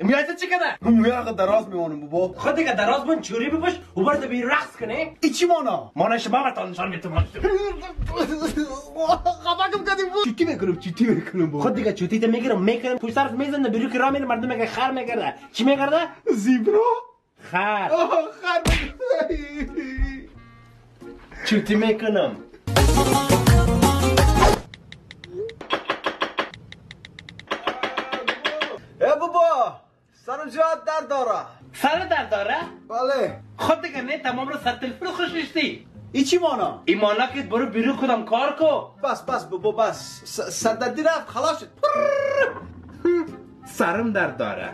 میایت چی کنه؟ مویا دراز میمانم بابا. خود دیگه دراز من چوری بپوش و برد بی رقص کنه ای چی مانا؟ مانه شما برتان نشان می‌تونم خفاکم کردیم. بود چیتی می‌کنم چیتی می‌کنم بابا. خود دیگه چوتی می‌گیرم می‌کنم پوش طرف می‌زنه بیرو که راه میره مردم میگه خر میگرده. چی میگرده؟ زیبرا. خر. خر چوتی می‌کنم. ای بابا. سرم جات درد داره سر در داره بله. خود دیگه نه تمام رو سر تلفن خوش نشتی ای چی مانا؟ ایمانا که برو بیرو کدام کار کو. بس بس بابا بس. س- سردردی رفت خلاص شد. سرم در داره